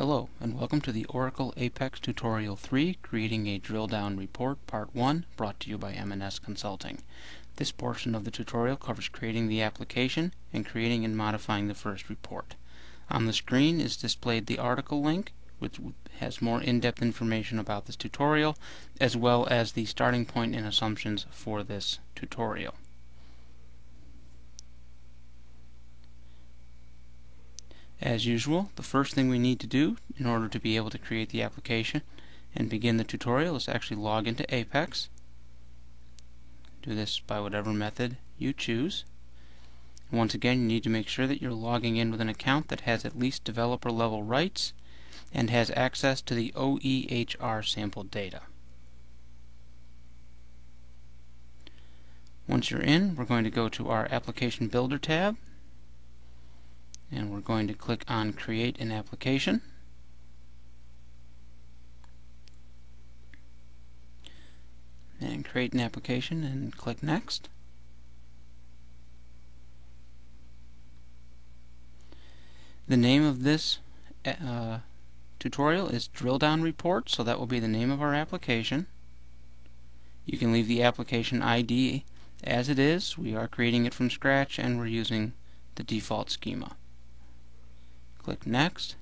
Hello and welcome to the Oracle Apex Tutorial 3 Creating a Drill Down Report Part 1 brought to you by M&S Consulting. This portion of the tutorial covers creating the application and creating and modifying the first report. On the screen is displayed the article link which has more in-depth information about this tutorial as well as the starting point and assumptions for this tutorial. As usual, the first thing we need to do in order to be able to create the application and begin the tutorial is actually log into Apex. Do this by whatever method you choose. Once again, you need to make sure that you're logging in with an account that has at least developer level rights and has access to the OEHR sample data. Once you're in, we're going to go to our Application Builder tab and we're going to click on create an application. And create an application and click next. The name of this uh, tutorial is drill down report so that will be the name of our application. You can leave the application ID as it is. We are creating it from scratch and we're using the default schema Click Next.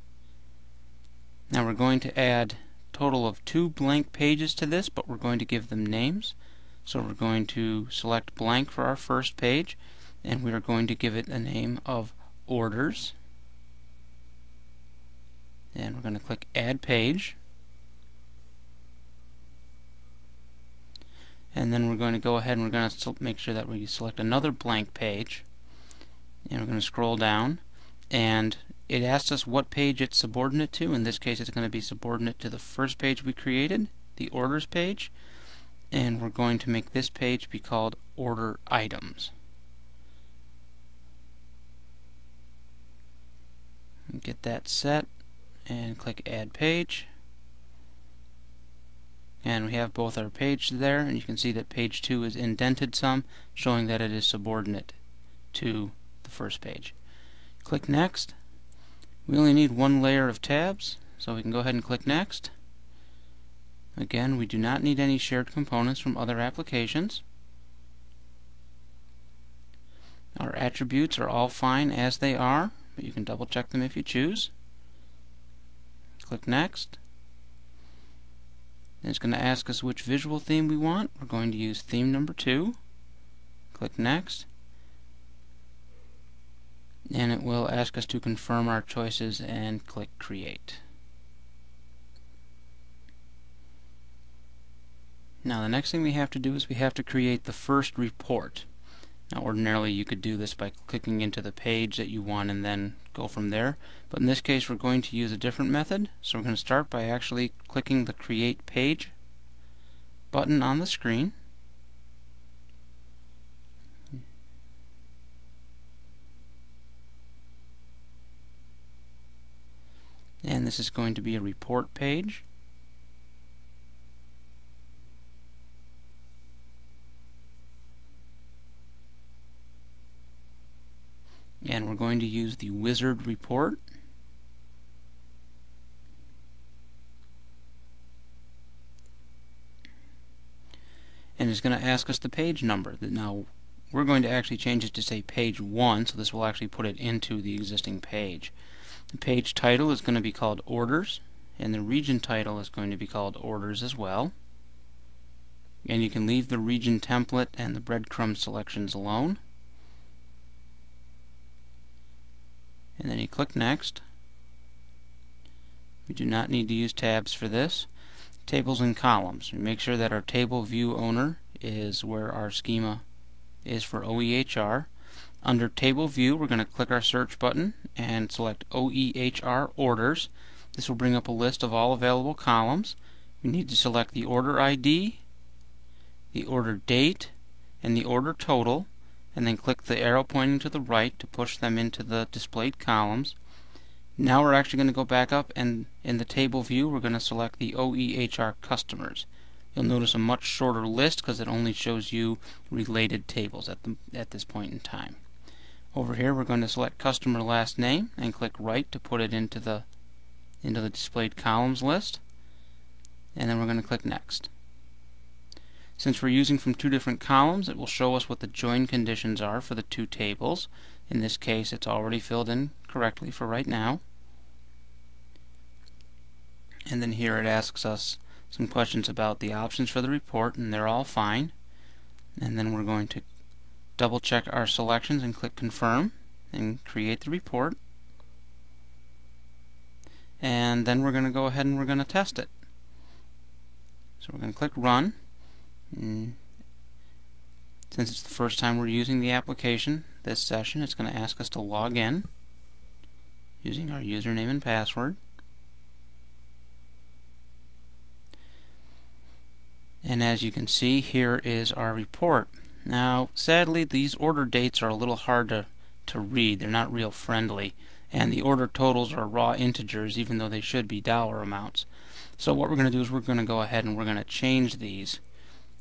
Now we're going to add total of two blank pages to this, but we're going to give them names. So we're going to select blank for our first page, and we are going to give it a name of Orders. And we're going to click Add Page. And then we're going to go ahead and we're going to make sure that we select another blank page. And we're going to scroll down and it asks us what page it's subordinate to. In this case, it's going to be subordinate to the first page we created, the orders page. And we're going to make this page be called order items. Get that set and click add page. And we have both our page there, and you can see that page 2 is indented some, showing that it is subordinate to the first page. Click next. We only need one layer of tabs, so we can go ahead and click Next. Again, we do not need any shared components from other applications. Our attributes are all fine as they are, but you can double check them if you choose. Click Next. And it's going to ask us which visual theme we want. We're going to use theme number 2. Click Next and it will ask us to confirm our choices and click create. Now the next thing we have to do is we have to create the first report. Now ordinarily you could do this by clicking into the page that you want and then go from there but in this case we're going to use a different method so we're going to start by actually clicking the create page button on the screen this is going to be a report page. And we're going to use the wizard report. And it's going to ask us the page number. That now, we're going to actually change it to say page 1, so this will actually put it into the existing page. The page title is going to be called Orders, and the region title is going to be called Orders as well. And you can leave the region template and the breadcrumb selections alone. And then you click Next. We do not need to use tabs for this. Tables and columns. We make sure that our table view owner is where our schema is for OEHR. Under Table View, we're going to click our search button and select OEHR Orders. This will bring up a list of all available columns. We need to select the order ID, the order date, and the order total, and then click the arrow pointing to the right to push them into the displayed columns. Now we're actually going to go back up and in the table view we're going to select the OEHR customers. You'll notice a much shorter list because it only shows you related tables at, the, at this point in time. Over here we're going to select customer last name and click right to put it into the into the displayed columns list and then we're going to click next. Since we're using from two different columns, it will show us what the join conditions are for the two tables. In this case, it's already filled in correctly for right now. And then here it asks us some questions about the options for the report, and they're all fine. And then we're going to double check our selections and click confirm and create the report. And then we're going to go ahead and we're going to test it. So we're going to click Run. And since it's the first time we're using the application this session, it's going to ask us to log in using our username and password. And as you can see, here is our report. Now, sadly, these order dates are a little hard to, to read. They're not real friendly. And the order totals are raw integers, even though they should be dollar amounts. So what we're going to do is we're going to go ahead and we're going to change these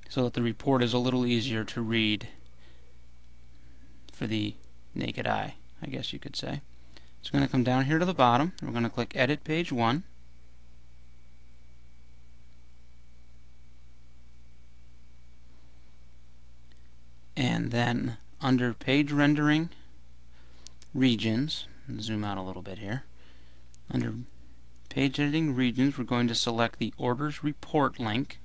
so that the report is a little easier to read for the naked eye, I guess you could say. We're going to come down here to the bottom. We're going to click Edit Page 1. And then under Page Rendering Regions, zoom out a little bit here, under page editing regions, we're going to select the orders report link.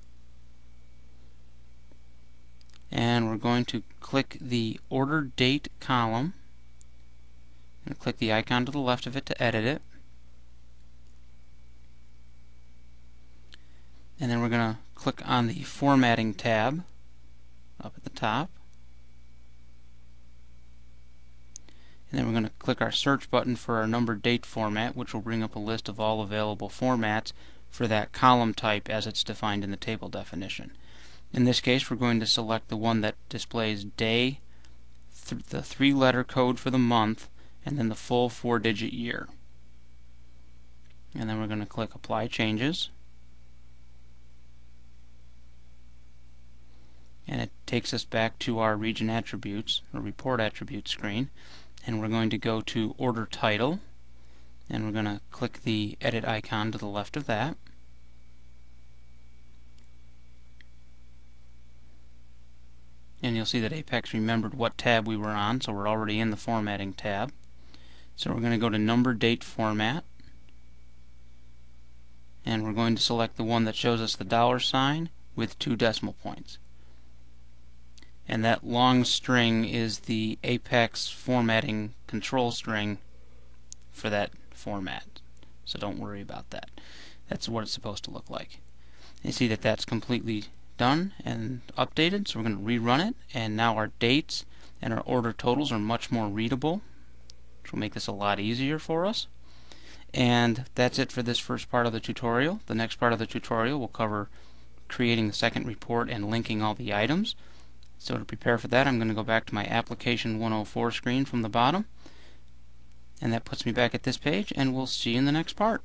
And we're going to click the order date column and click the icon to the left of it to edit it. And then we're going to click on the formatting tab up at the top and then we're going to click our search button for our number date format which will bring up a list of all available formats for that column type as it's defined in the table definition. In this case we're going to select the one that displays day, th the three letter code for the month, and then the full four digit year. And then we're going to click apply changes. and it takes us back to our region attributes or report attributes screen and we're going to go to order title. And we're going to click the edit icon to the left of that. And you'll see that Apex remembered what tab we were on so we're already in the formatting tab. So we're going to go to number date format. And we're going to select the one that shows us the dollar sign with two decimal points and that long string is the Apex formatting control string for that format. So don't worry about that. That's what it's supposed to look like. You see that that's completely done and updated, so we're going to rerun it, and now our dates and our order totals are much more readable, which will make this a lot easier for us. And that's it for this first part of the tutorial. The next part of the tutorial will cover creating the second report and linking all the items. So to prepare for that, I'm going to go back to my Application 104 screen from the bottom. And that puts me back at this page, and we'll see you in the next part.